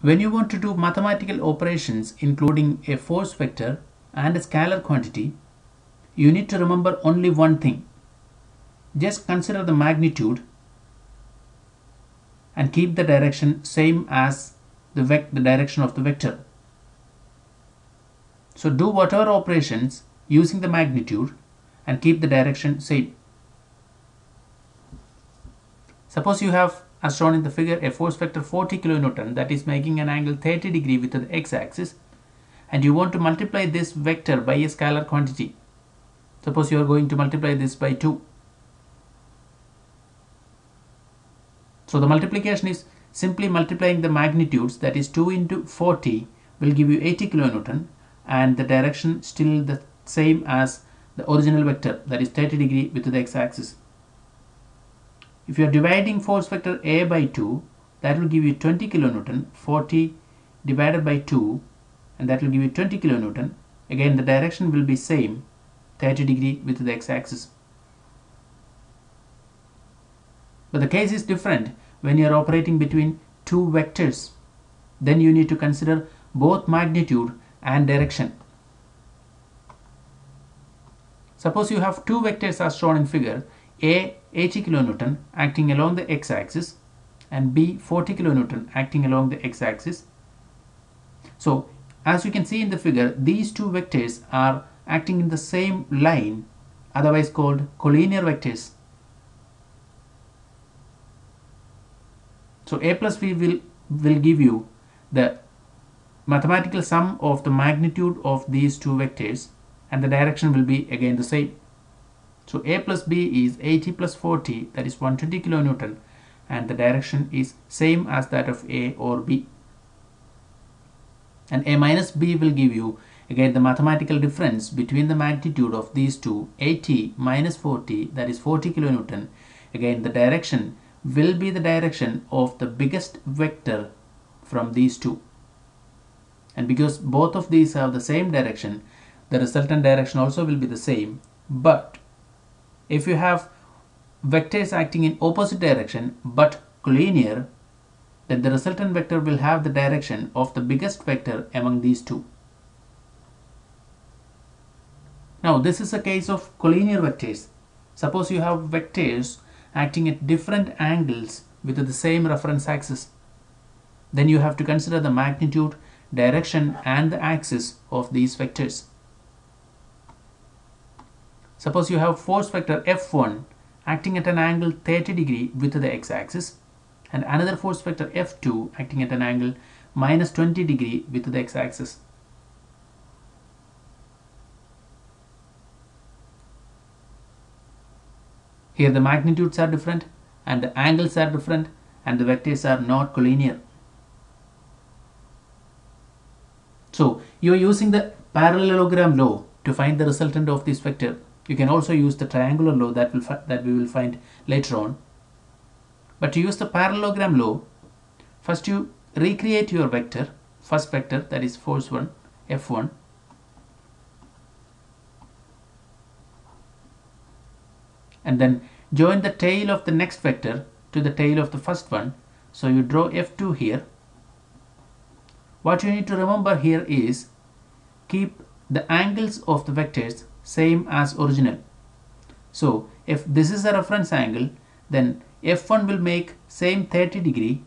When you want to do mathematical operations including a force vector and a scalar quantity, you need to remember only one thing. Just consider the magnitude and keep the direction same as the, the direction of the vector. So do whatever operations using the magnitude and keep the direction same. Suppose you have as shown in the figure a force vector 40 kilonewton that is making an angle 30 degree with the x-axis and you want to multiply this vector by a scalar quantity. Suppose you are going to multiply this by 2. So the multiplication is simply multiplying the magnitudes that is 2 into 40 will give you 80 kilonewton and the direction still the same as the original vector that is 30 degree with the x-axis. If you are dividing force vector A by 2 that will give you 20 kilonewton 40 divided by 2 and that will give you 20 kilonewton again the direction will be same 30 degree with the x-axis. But the case is different when you are operating between two vectors. Then you need to consider both magnitude and direction. Suppose you have two vectors as shown in figure A 80 kilonewton acting along the x-axis and B 40 kilonewton acting along the x-axis. So as you can see in the figure these two vectors are acting in the same line otherwise called collinear vectors. So A plus B will, will give you the mathematical sum of the magnitude of these two vectors and the direction will be again the same. So A plus B is 80 plus 40 that is 120 kilonewton and the direction is same as that of A or B. And A minus B will give you again the mathematical difference between the magnitude of these two 80 minus 40 that is 40 kilonewton again the direction will be the direction of the biggest vector from these two and because both of these have the same direction the resultant direction also will be the same but if you have vectors acting in opposite direction but collinear then the resultant vector will have the direction of the biggest vector among these two. Now this is a case of collinear vectors. Suppose you have vectors acting at different angles with the same reference axis. Then you have to consider the magnitude, direction and the axis of these vectors. Suppose you have force vector F1 acting at an angle 30 degree with the x-axis and another force vector F2 acting at an angle minus 20 degree with the x-axis. Here the magnitudes are different and the angles are different and the vectors are not collinear. So you are using the parallelogram law to find the resultant of this vector. You can also use the triangular law that, will that we will find later on. But to use the parallelogram law, first you recreate your vector, first vector that is force 1, F1. And then join the tail of the next vector to the tail of the first one. So you draw F2 here. What you need to remember here is keep the angles of the vectors same as original. So if this is a reference angle, then f1 will make same 30 degree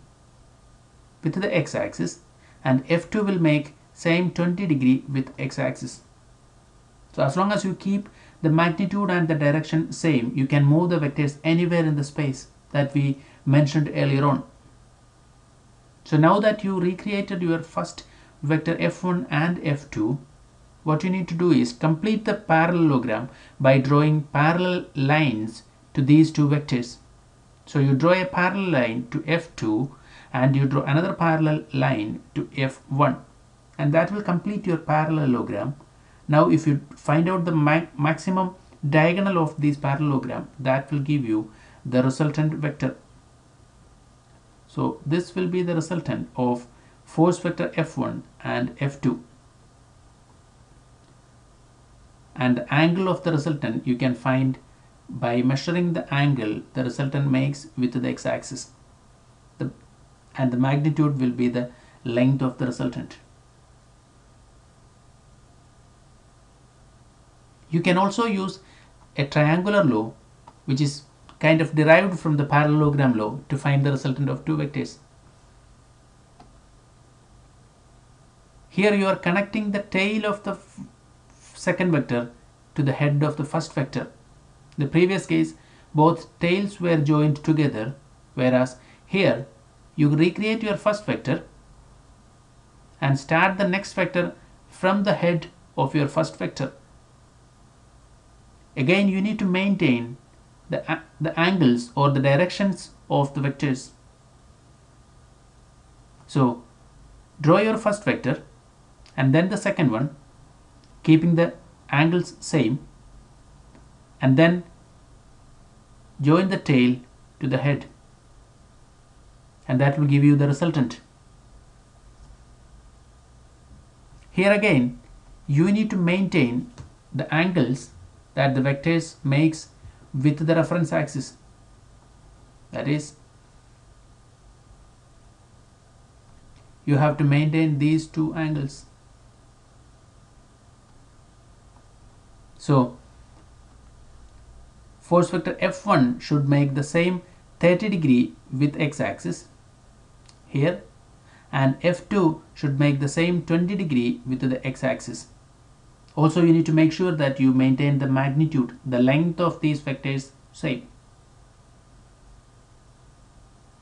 with the x-axis and f2 will make same 20 degree with x-axis. So as long as you keep the magnitude and the direction same, you can move the vectors anywhere in the space that we mentioned earlier on. So now that you recreated your first vector f1 and f2, what you need to do is complete the parallelogram by drawing parallel lines to these two vectors. So you draw a parallel line to F2 and you draw another parallel line to F1 and that will complete your parallelogram. Now if you find out the ma maximum diagonal of this parallelogram that will give you the resultant vector. So this will be the resultant of force vector F1 and F2 and the angle of the resultant you can find by measuring the angle the resultant makes with the x-axis and the magnitude will be the length of the resultant. You can also use a triangular law which is kind of derived from the parallelogram law to find the resultant of two vectors. Here you are connecting the tail of the second vector to the head of the first vector. In the previous case, both tails were joined together, whereas here you recreate your first vector and start the next vector from the head of your first vector. Again, you need to maintain the, the angles or the directions of the vectors. So, draw your first vector and then the second one, keeping the angles same and then join the tail to the head and that will give you the resultant. Here again you need to maintain the angles that the vectors makes with the reference axis that is you have to maintain these two angles so force vector F1 should make the same 30 degree with x-axis here and F2 should make the same 20 degree with the x-axis also you need to make sure that you maintain the magnitude the length of these vectors same.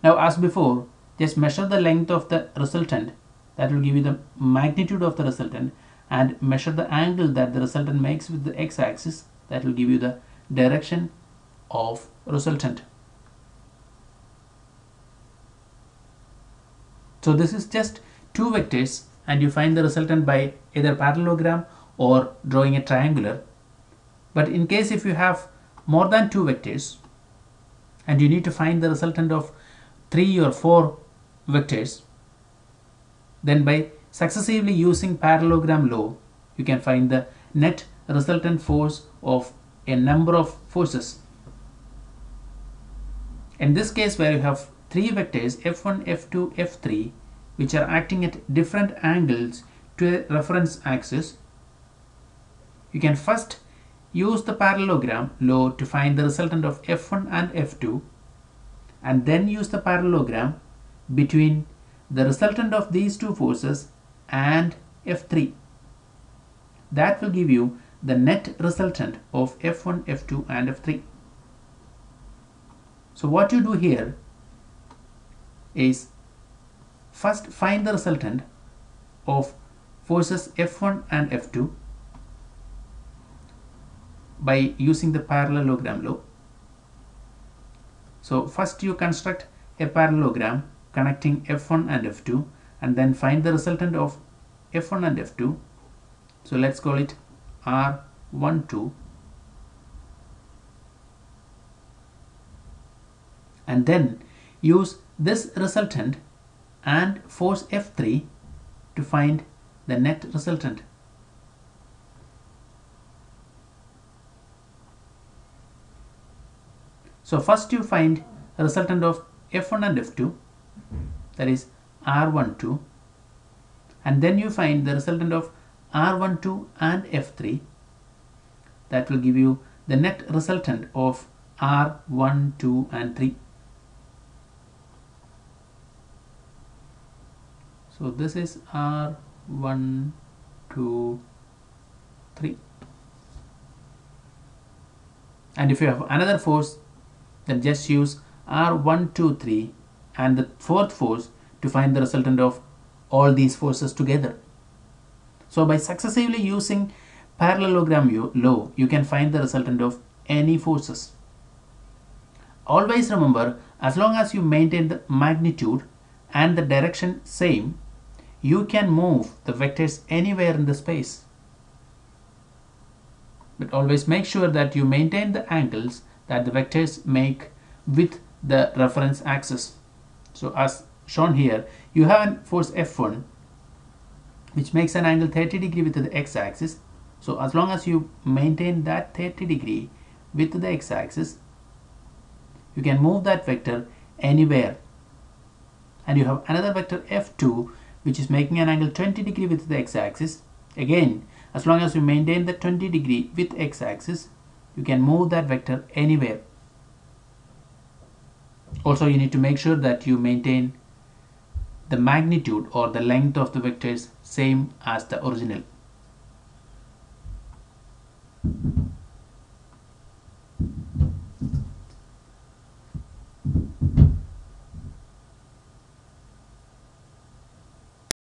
Now as before just measure the length of the resultant. That will give you the magnitude of the resultant and measure the angle that the resultant makes with the x-axis that will give you the direction of resultant so this is just two vectors and you find the resultant by either parallelogram or drawing a triangular. But in case if you have more than two vectors and you need to find the resultant of three or four vectors, then by successively using parallelogram law, you can find the net resultant force of a number of forces. In this case where you have three vectors f1, f2, f3 which are acting at different angles to a reference axis you can first use the parallelogram law to find the resultant of F1 and F2 and then use the parallelogram between the resultant of these two forces and F3. That will give you the net resultant of F1, F2 and F3. So what you do here is first find the resultant of forces F1 and F2 by using the parallelogram law. So first you construct a parallelogram connecting F1 and F2 and then find the resultant of F1 and F2. So let's call it R12 and then use this resultant and force F3 to find the net resultant. So first you find a resultant of F1 and F2 that is R12 and then you find the resultant of R12 and F3 that will give you the net resultant of R1, 2 and 3. So this is R1, 2, 3 and if you have another force then just use R123 and the fourth force to find the resultant of all these forces together. So by successively using parallelogram law, you can find the resultant of any forces. Always remember, as long as you maintain the magnitude and the direction same, you can move the vectors anywhere in the space. But always make sure that you maintain the angles that the vectors make with the reference axis. So as shown here, you have a force F1 which makes an angle 30 degree with the x-axis. So as long as you maintain that 30 degree with the x-axis, you can move that vector anywhere. And you have another vector F2 which is making an angle 20 degree with the x-axis. Again, as long as you maintain the 20 degree with x-axis, you can move that vector anywhere. Also, you need to make sure that you maintain the magnitude or the length of the vector is same as the original.